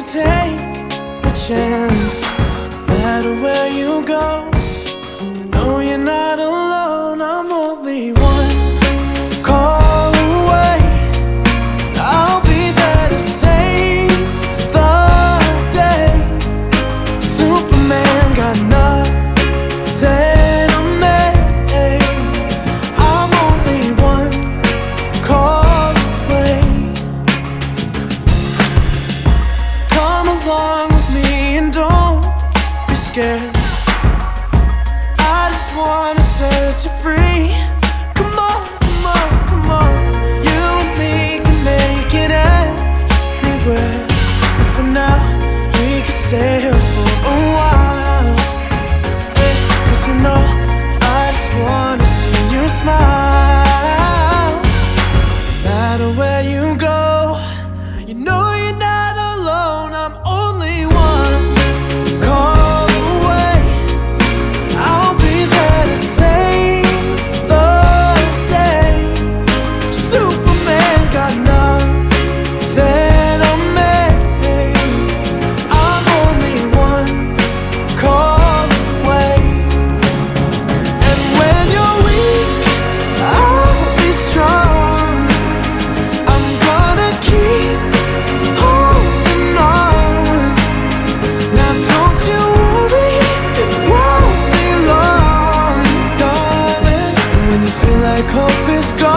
so take a chance. No matter where you go, feel like hope is gone.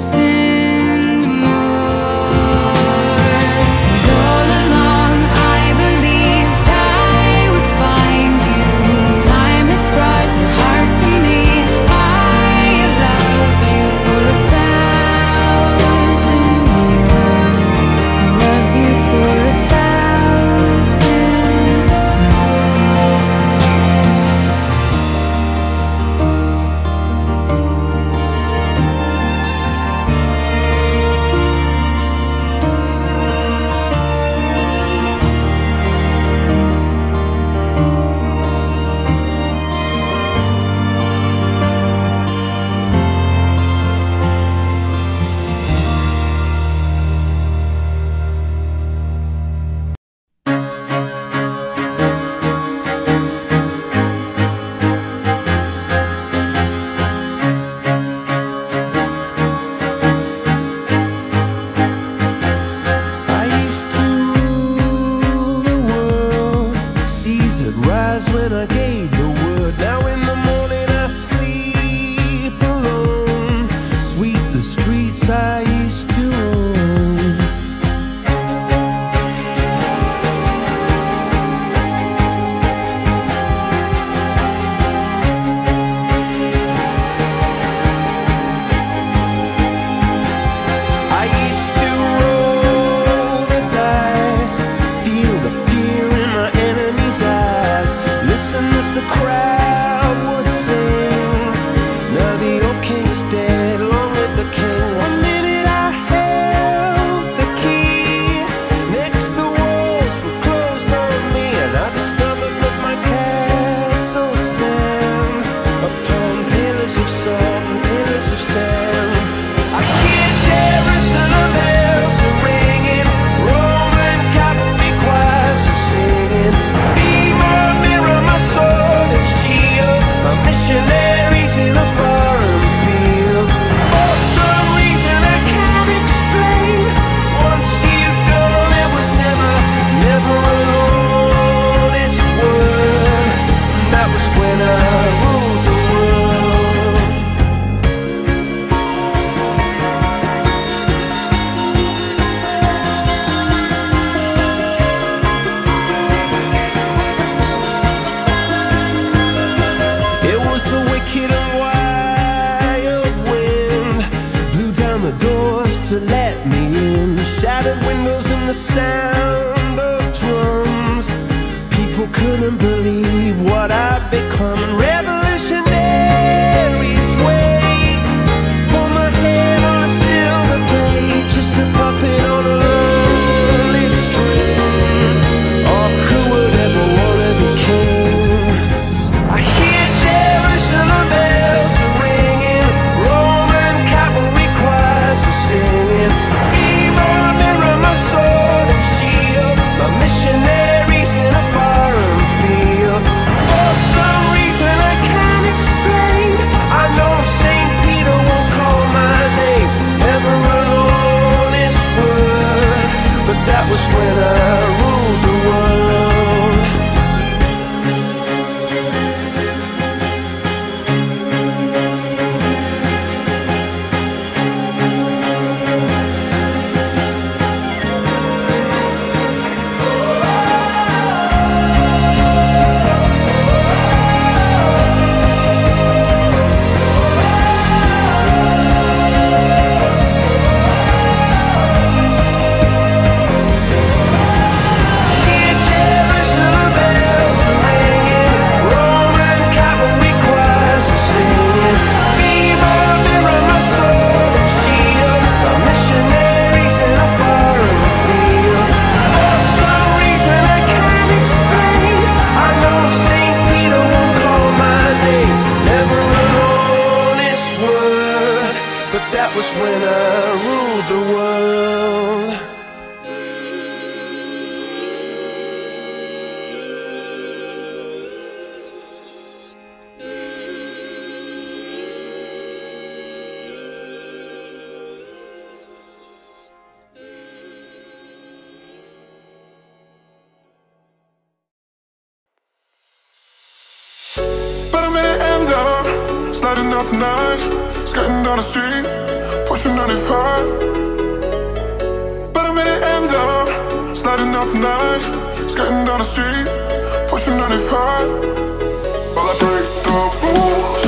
sin. sound of drums. People couldn't believe what I'd become. Rebel when I ruled the world. But I sliding out tonight, skirting down the street on his heart. But I made it end up sliding out tonight, skating down the street, pushing on his heart. While I break the rules.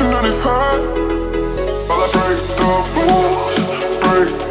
nothing on his head. While I break the rules, break